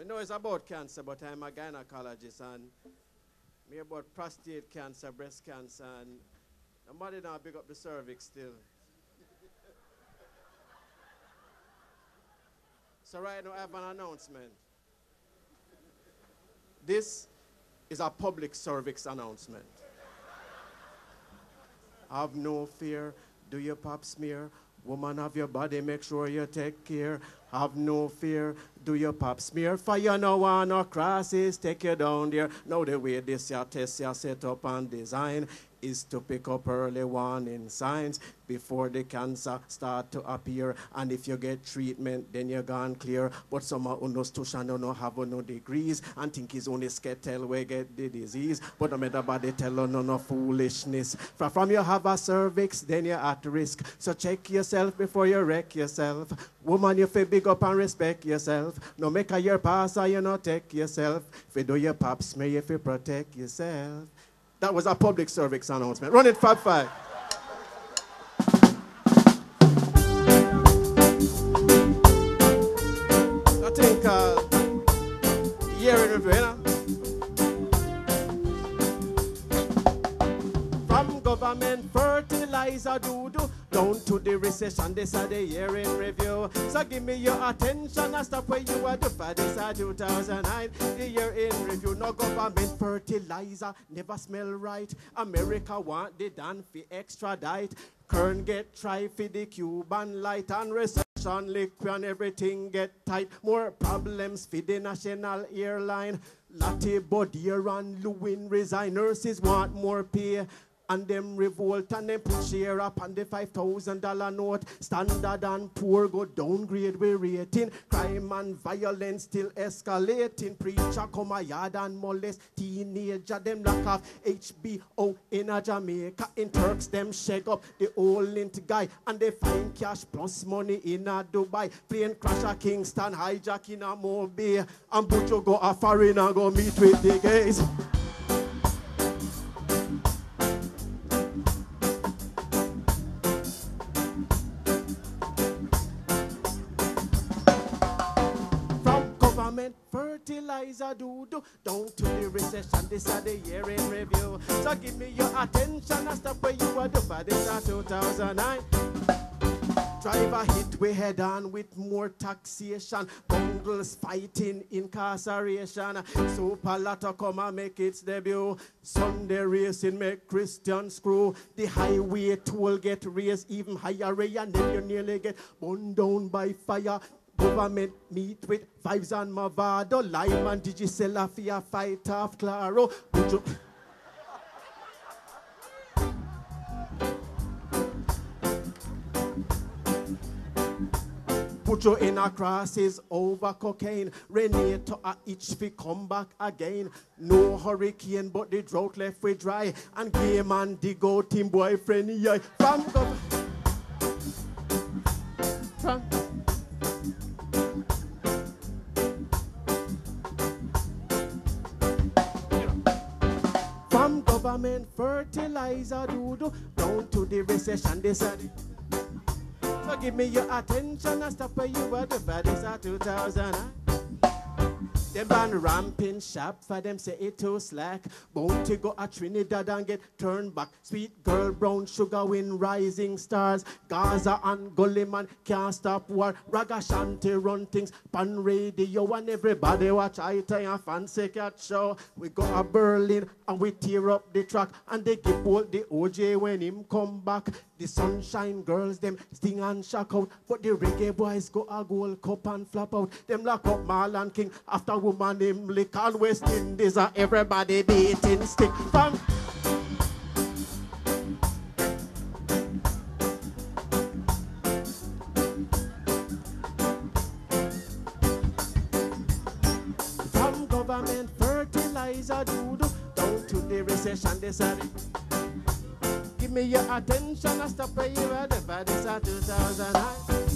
I know it's about cancer, but I'm a gynecologist and me about prostate cancer, breast cancer, and nobody now big up the cervix still. so right now I have an announcement. This is a public cervix announcement. Have no fear. Do your pap smear. Woman of your body, make sure you take care. Have no fear. Do your pap smear. Fire no one no crosses. Take you down there. Now the way this your test your set up and design is to pick up early warning signs before the cancer start to appear. And if you get treatment, then you're gone clear. But some are unostushan don't have no degrees and think it's only skettle we get the disease. But no matter they tell no no foolishness. For from you have a cervix, then you're at risk. So check yourself before you wreck yourself. Woman, you feel big up and respect yourself. No make a year pass or you not take yourself. If you do your pap smear, if you protect yourself. That was a public service announcement. Run it, Fab Five. I think uh, year in review, you know? From government fertilizer doo-doo down to the recession, this are the year in review. So give me your attention and stop where you are do for this are 2009. The year in review, no government fertilizer, never smell right. America want the Dan for extradite. Kern get try for the Cuban light and recession liquid and everything get tight. More problems for the national airline. Lottie Bodier and Lewin resign. Nurses want more pay and them revolt and them put Shearer on the five thousand dollar note. Standard and poor go downgrade we rating. Crime and violence still escalating. Preacher come a yard and molest teenager. Them lock off HBO in a Jamaica. In Turks them shake up the Olint guy and they find cash plus money in a Dubai. Plane crash a Kingston hijacking a MoBay and Butcher go a foreign and go meet with the gays. Fertilizer doo-doo down to the recession. This are the year in review. So give me your attention and stop where you are do for this are 2009. Driver hit we head on with more taxation. Bungles fighting incarceration. Super Lotto come and make its debut. Sunday racing make Christian screw. The highway toll get raised even higher. And then you nearly get burned down by fire. Government meet with Vybz and Mavado. Lime Lyman Digicel a for a fight off Claro. Put you in a crosses over cocaine. Renato a itch fi come back again. No hurricane, but the drought left we dry. And gay man dig out him boyfriend yeah. From gov- Government fertilizer doo-doo down to the recession. This are the so give me your attention and stop where you were the baddest of 2000. Them ban ramping shop for them say it too slack. Bounty go a Trinidad and get turned back. Sweet girl, brown sugar win rising stars. Gaza and Gulliman can't stop war. Ragashanti run things pan radio and everybody watch I tell you fancy cat show. We go a Berlin and we tear up the track and they give Bolt the OJ when him come back. The sunshine girls them sting and shock out, but the reggae boys go a gold cup and flop out. Them lock up Marlon King after woman him lick and West Indies and everybody beating stick from. Government fertilizer down to the recession they said Give me your attention and stop where you are the baddest 2009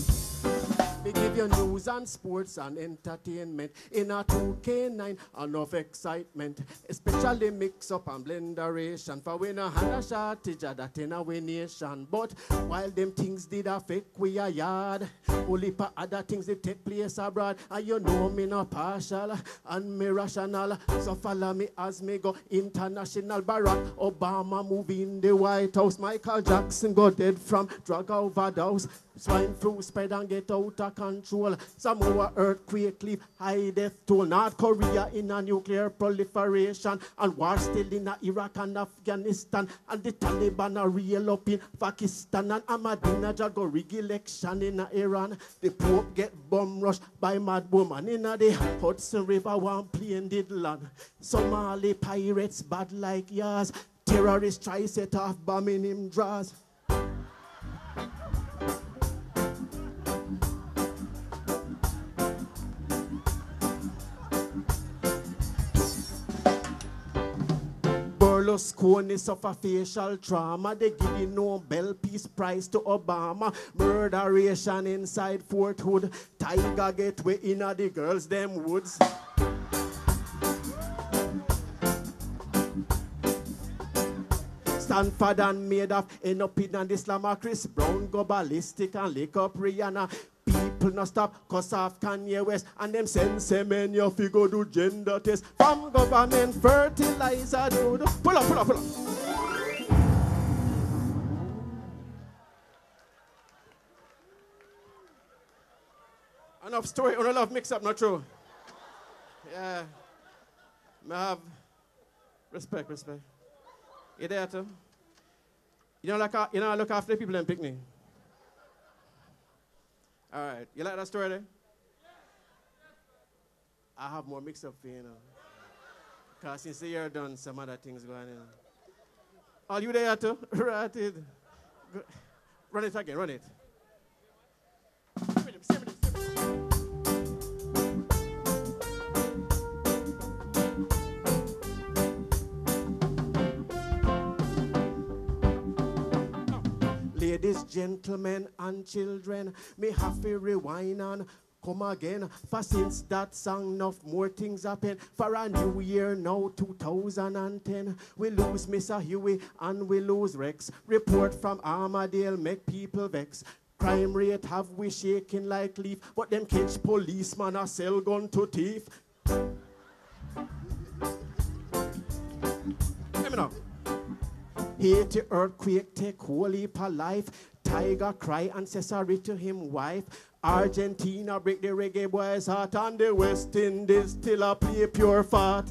Me give you news and sports and entertainment. In a 2K9, enough excitement. Especially mix up and blenderation. For we no had a shortage of that in our nation. But while them things did affect we a yard, only for other things that take place abroad. And you know me no partial and me rational. So follow me as me go international. Barack Obama moving the White House. Michael Jackson go dead from drug overdose. Swine flu spread and get out of control. Samoa earthquake leave high death toll. North Korea in a nuclear proliferation. And war still in Iraq and Afghanistan. And the Taliban are real up in Pakistan. And Ahmadinejad go rig election in Iran. The Pope get bomb rushed by mad woman in the Hudson River. One plane did land. Somali pirates bad like yours. Terrorists try set off bombing him draws. Berlusconi suffer facial trauma. They give the Nobel Peace Prize to Obama. Murderation inside Fort Hood. Tiger get way in the girls them woods. Stanford and Madoff end up in an Islam Chris Brown go ballistic and lick up Rihanna. People no stop cause of Kanye West and them send Semenya go do gender test from government fertilizer dude. Pull up, pull up, pull up. Enough story, on love mix up, not true. Yeah. I have respect, respect. You there too? You know, like, uh, you know, I look after the people in picnic. All right. You like that story there? I have more mix up for you, know. Because since the year done, some other things going on. Are you there too? right. Run it again, run it. Ladies, gentlemen, and children, me have to rewind and come again. For since that song, enough more things happen. For a new year now, 2010, we lose Mr. Huey and we lose Rex. Report from Armadale make people vex. Crime rate have we shaking like leaf, but them catch policeman a sell gun to thief. Let me know. Haiti earthquake take whole of life. Tiger cry ancestry to him wife. Argentina break the reggae boys heart and the West Indies still a play pure fart.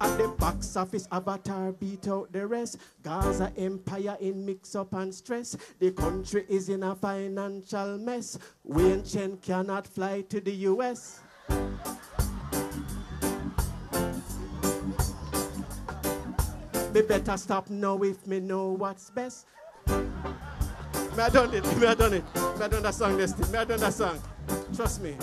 At the box office, Avatar beat out the rest. Gaza empire in mix up and stress. The country is in a financial mess. Wayne Chen cannot fly to the US. Me better stop now if me know what's best. Me I done it, me I done it. Me I done that song this Me I done that song. Trust me.